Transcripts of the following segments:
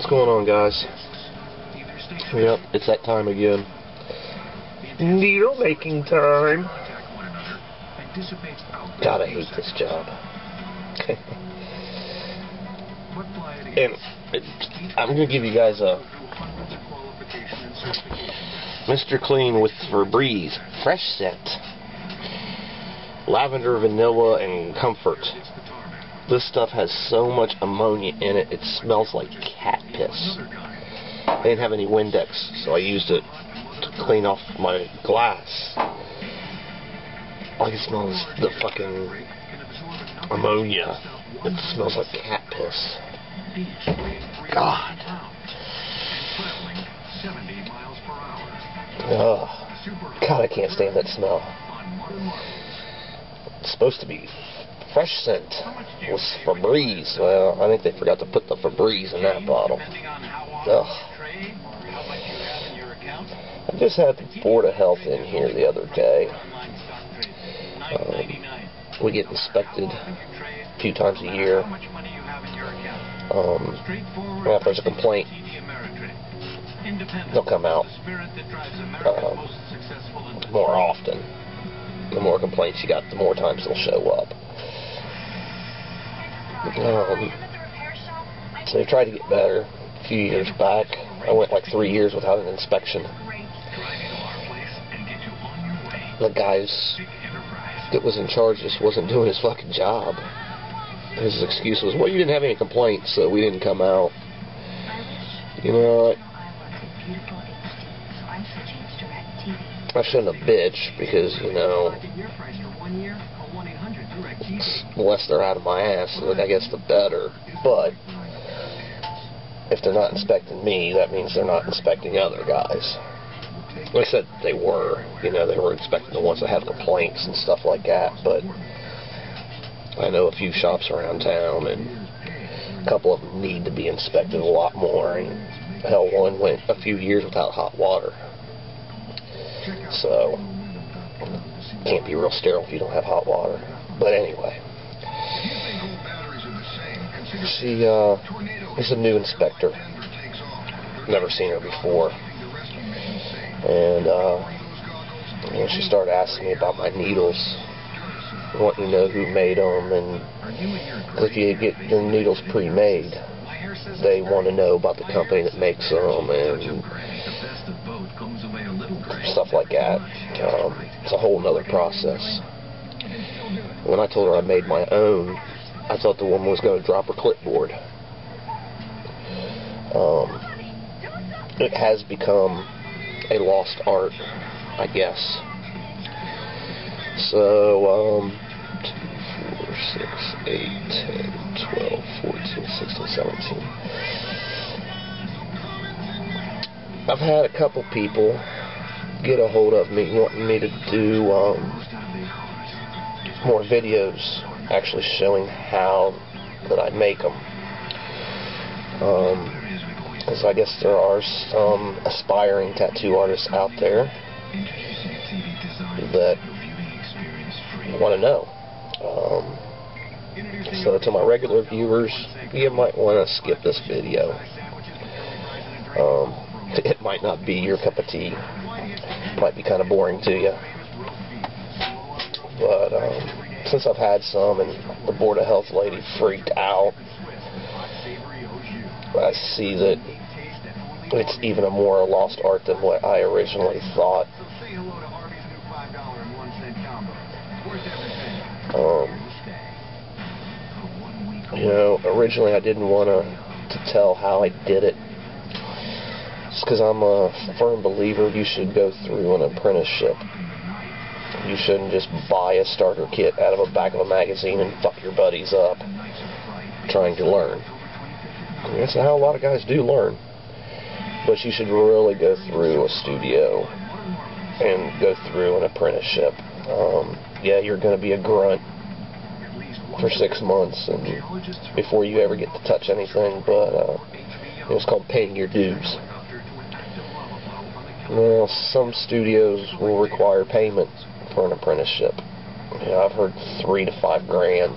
What's going on, guys? Yep, it's that time again. Needle making time. God, I hate this job. and it, I'm going to give you guys a Mr. Clean with Febreze Fresh Scent. Lavender, vanilla, and comfort. This stuff has so much ammonia in it, it smells like cat piss. I didn't have any Windex, so I used it to clean off my glass. Like it smells the fucking ammonia. It smells like cat piss. God. Ugh. God, I can't stand that smell. It's supposed to be fresh scent was Febreze. Well, I think they forgot to put the Febreze in that bottle. Ugh. I just had the Board of Health in here the other day. Um, we get inspected a few times a year. Um, if there's a complaint, they'll come out um, more often. The more complaints you got, the more times they'll show up. Um, so they tried to get better a few years back. I went like three years without an inspection. The guys that was in charge just wasn't doing his fucking job. His excuse was, well, you didn't have any complaints, so we didn't come out. You know, I shouldn't have bitched because, you know, the less they're out of my ass, I guess the better. But if they're not inspecting me, that means they're not inspecting other guys. I said, they were. You know, they were inspecting the ones that have complaints and stuff like that. But I know a few shops around town, and a couple of them need to be inspected a lot more. And hell, one went a few years without hot water. So, can't be real sterile if you don't have hot water. But anyway, she uh, is a new inspector. Never seen her before, and uh, she started asking me about my needles, wanting to know who made them, and if you get your needles pre-made, they want to know about the company that makes them and stuff like that. Um, it's a whole other process. When I told her I made my own, I thought the woman was going to drop her clipboard. Um, it has become a lost art, I guess. So, um, 2, 4, 6, 8, 10, 12, 14, 16, 17. I've had a couple people get a hold of me wanting me to do um, more videos actually showing how that I make them. Um, because I guess there are some aspiring tattoo artists out there that want to know. Um, so to my regular viewers, you might want to skip this video. Um, it might not be your cup of tea. It might be kind of boring to you. But um, since I've had some and the Board of Health lady freaked out, I see that it's even a more lost art than what I originally thought. Um, you know, originally I didn't want to to tell how I did it. It's because I'm a firm believer you should go through an apprenticeship. You shouldn't just buy a starter kit out of the back of a magazine and fuck your buddies up trying to learn. That's how a lot of guys do learn. But you should really go through a studio and go through an apprenticeship. Um, yeah, you're going to be a grunt for six months and before you ever get to touch anything, but uh, it's called paying your dues. Well, some studios will require payment for an apprenticeship. You know, I've heard three to five grand.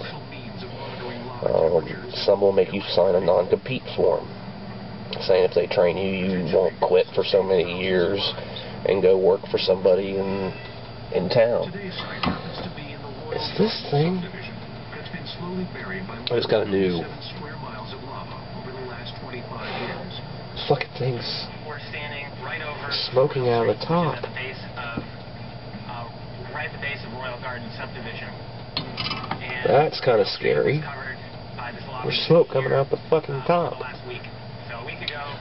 Um, some will make you sign a non-compete form. saying if they train you, you won't quit for so many years and go work for somebody in in town. Is this thing? I just got a new. Fucking things smoking out of the top. That's kind of scary. There's smoke coming out the fucking top.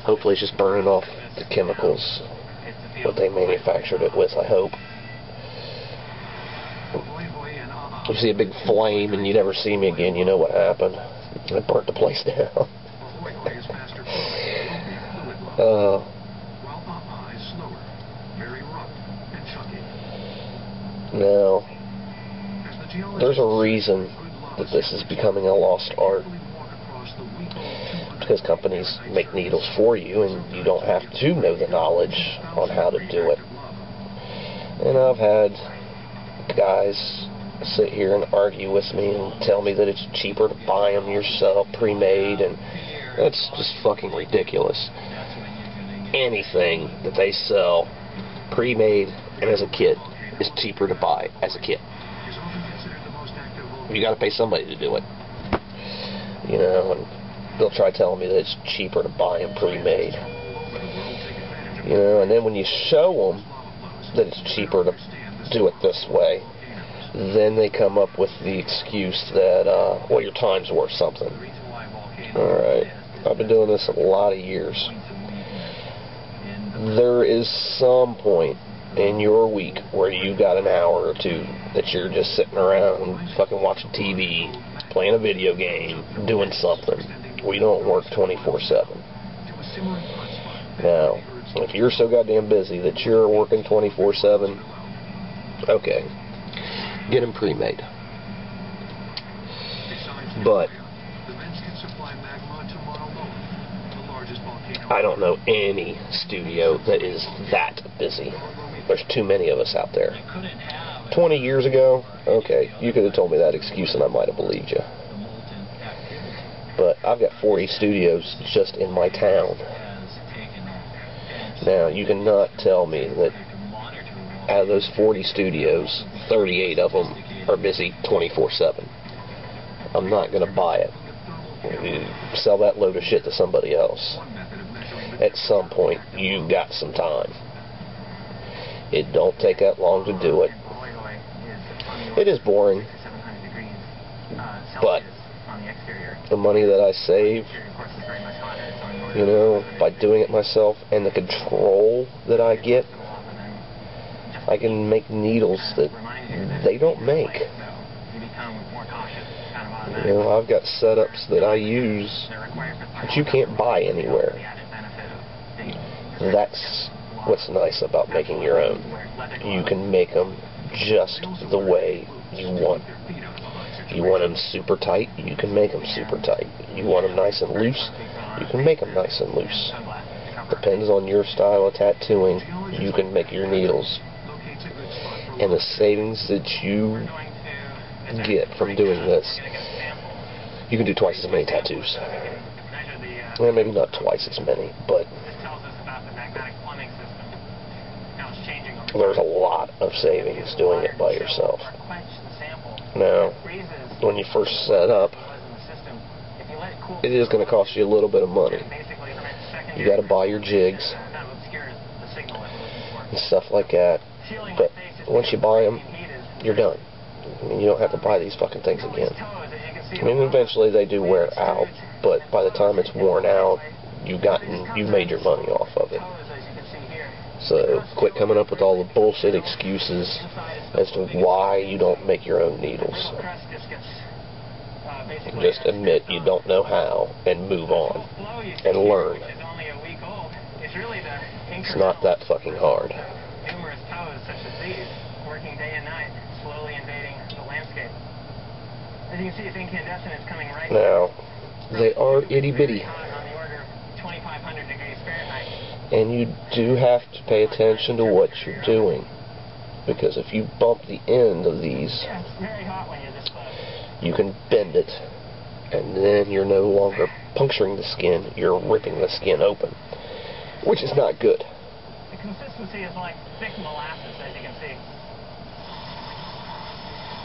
Hopefully it's just burning off the chemicals what they manufactured it with, I hope. You see a big flame and you never see me again, you know what happened. I burnt the place down. uh, now, there's a reason that this is becoming a lost art. Because companies make needles for you and you don't have to know the knowledge on how to do it. And I've had guys sit here and argue with me and tell me that it's cheaper to buy them yourself pre-made and that's just fucking ridiculous. Anything that they sell pre-made and as a kit is cheaper to buy as a kit. You got to pay somebody to do it. You know, and they'll try telling me that it's cheaper to buy them pre-made. You know, and then when you show them that it's cheaper to do it this way, then they come up with the excuse that, uh, well, your time's worth something. Alright, I've been doing this a lot of years. There is some point in your week where you got an hour or two that you're just sitting around fucking watching TV, playing a video game, doing something. We don't work 24-7. Now, if you're so goddamn busy that you're working 24-7, okay, get them pre-made. But I don't know any studio that is that busy. There's too many of us out there. 20 years ago, okay, you could have told me that excuse and I might have believed you. But I've got 40 studios just in my town. Now, you cannot tell me that out of those 40 studios, 38 of them are busy 24-7. I'm not going to buy it. Sell that load of shit to somebody else. At some point, you've got some time. It don't take that long to do it. It is boring, but the money that I save, you know, by doing it myself and the control that I get, I can make needles that they don't make. You know, I've got setups that I use that you can't buy anywhere. That's what's nice about making your own. You can make them just the way you want. You want them super tight, you can make them super tight. You want them nice and loose, you can make them nice and loose. Depends on your style of tattooing, you can make your needles. And the savings that you get from doing this, you can do twice as many tattoos. Well, maybe not twice as many, but there's a lot of savings doing it by yourself. Now, when you first set up, it is going to cost you a little bit of money. You got to buy your jigs and stuff like that. But once you buy them, you're done. I mean, you don't have to buy these fucking things again. I mean, eventually they do wear out, but by the time it's worn out, you've gotten, you've made your money off of it. So uh, quit coming up with all the bullshit excuses as to why you don't make your own needles. Just admit you don't know how and move on and learn. It's not that fucking hard. Numerous toes such as these, working day and night, slowly invading the landscape. As you can see, it's incandescent. It's coming right Now, they are itty bitty. hot on the order of 2,500 degrees Fahrenheit. And you do have to pay attention to what you're doing. Because if you bump the end of these, Yeah, it's very hot when you're this close. you can bend it. And then you're no longer puncturing the skin, you're ripping the skin open, which is not good. The consistency is like thick molasses,